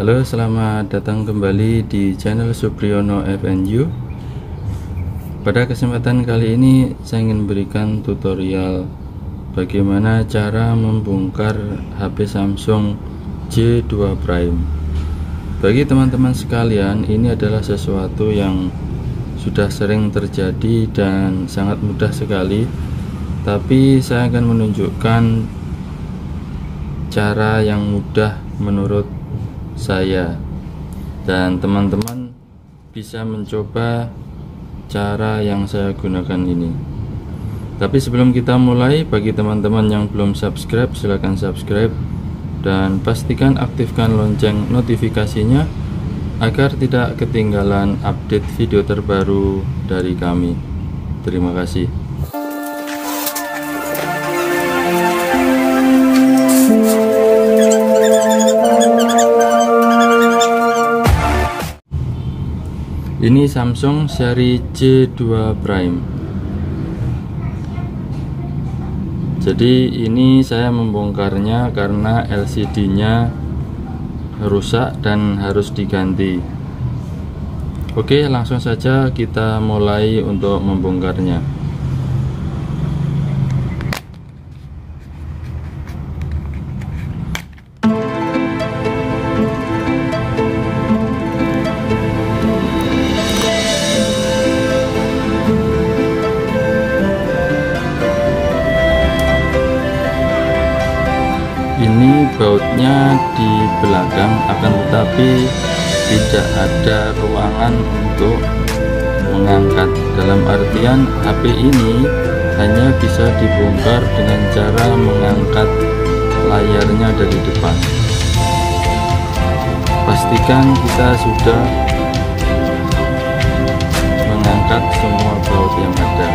Halo, selamat datang kembali di channel Supriyono FNU. Pada kesempatan kali ini saya ingin berikan tutorial bagaimana cara membongkar HP Samsung J2 Prime. Bagi teman-teman sekalian, ini adalah sesuatu yang sudah sering terjadi dan sangat mudah sekali. Tapi saya akan menunjukkan cara yang mudah menurut saya dan teman-teman bisa mencoba cara yang saya gunakan ini. Tapi sebelum kita mulai bagi teman-teman yang belum subscribe silahkan subscribe dan pastikan aktifkan lonceng notifikasinya agar tidak ketinggalan update video terbaru dari kami. Terima kasih ini Samsung seri J2 Prime. Jadi ini saya membongkarnya karena LCD nya rusak dan harus diganti. Oke langsung saja kita mulai untuk membongkarnya bautnya di belakang akan tetapi tidak ada ruangan untuk mengangkat. Dalam artian HP ini hanya bisa dibongkar dengan cara mengangkat layarnya dari depan. Pastikan kita sudah mengangkat semua baut yang ada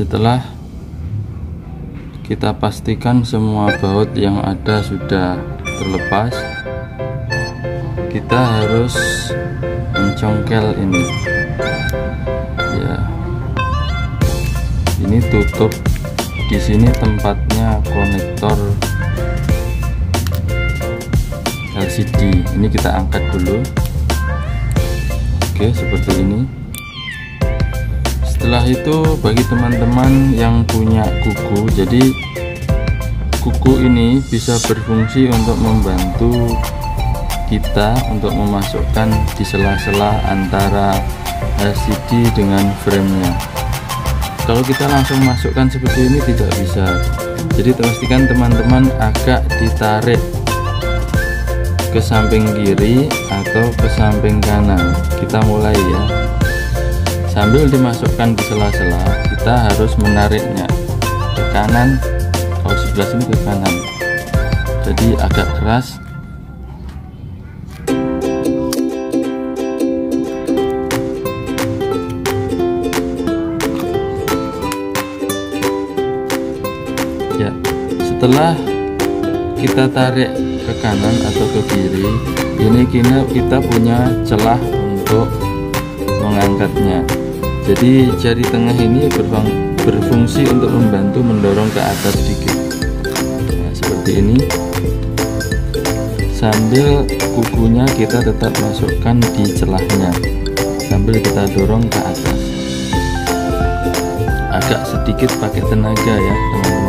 setelah kita pastikan semua baut yang ada sudah terlepas kita harus mencongkel ini. Ya. Ini tutup. Di sini tempatnya konektor LCD ini kita angkat dulu. Oke seperti ini setelah itu bagi teman-teman yang punya kuku jadi kuku ini bisa berfungsi untuk membantu kita untuk memasukkan di sela-sela antara LCD dengan framenya. Kalau kita langsung masukkan seperti ini tidak bisa. Jadi pastikan teman-teman agak ditarik ke samping kiri atau ke samping kanan. Kita mulai ya sambil dimasukkan di sela-sela kita harus menariknya ke kanan. Kalau sebelah sini ke kanan. Jadi agak keras. Ya setelah kita tarik ke kanan atau ke kiri ini kita kita punya celah untuk mengangkatnya. Jadi jari tengah ini berfungsi untuk membantu mendorong ke atas sedikit. Nah, seperti ini. Sambil kukunya kita tetap masukkan di celahnya. Sambil kita dorong ke atas. Agak sedikit pakai tenaga ya teman-teman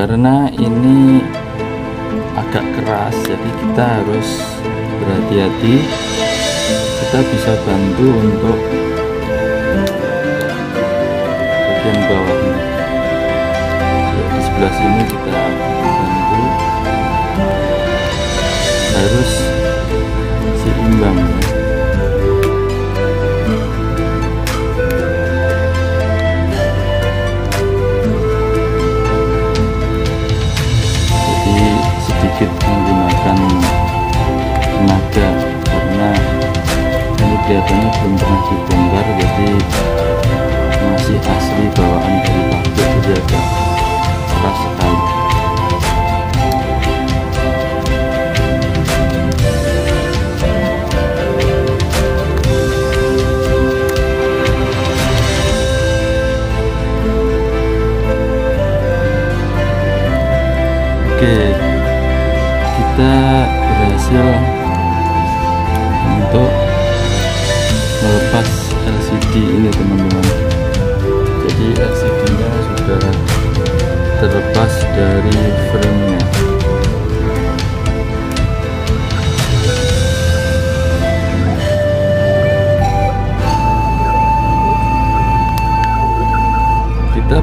karena ini agak keras jadi kita harus berhati-hati. Kita bisa bantu untuk bagian bawahnya. Ya, di sebelah sini kita bantu. Harus seimbang Oke, kita berhasil untuk melepas LCD ini teman-teman. Jadi LCD nya sudah terlepas dari framenya. kita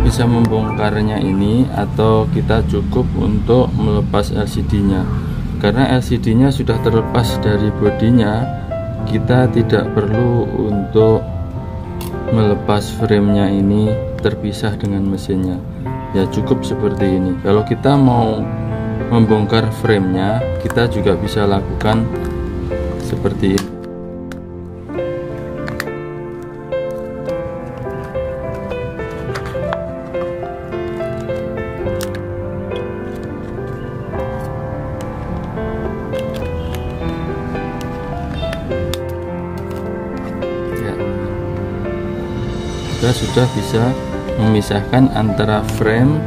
bisa membongkarnya ini atau kita cukup untuk melepas LCD nya karena LCD nya sudah terlepas dari bodinya kita tidak perlu untuk melepas framenya ini terpisah dengan mesinnya. Ya cukup seperti ini. Kalau kita mau membongkar framenya kita juga bisa lakukan seperti ini kita sudah bisa memisahkan antara frame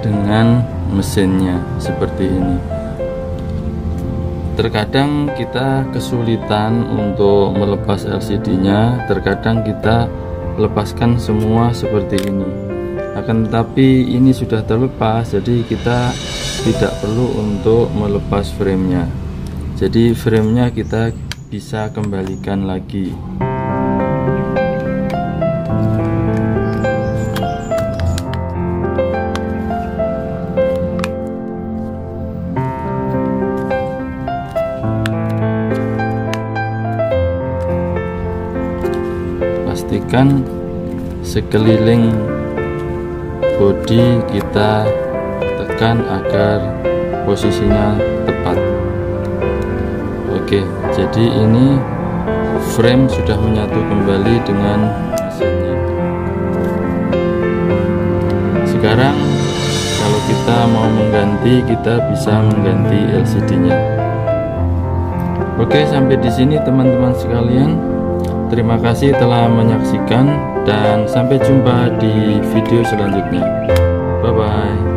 dengan mesinnya seperti ini. Terkadang kita kesulitan untuk melepas LCD nya terkadang kita lepaskan semua seperti ini. Akan tetapi ini sudah terlepas jadi kita tidak perlu untuk melepas framenya. Jadi framenya kita bisa kembalikan lagi pastikan sekeliling body kita tekan agar posisinya tepat. Oke jadi ini frame sudah menyatu kembali dengan mesinnya. Sekarang kalau kita mau mengganti kita bisa mengganti LCD nya Oke, sampai di sini teman-teman sekalian. Terima kasih telah menyaksikan dan sampai jumpa di video selanjutnya. Bye bye.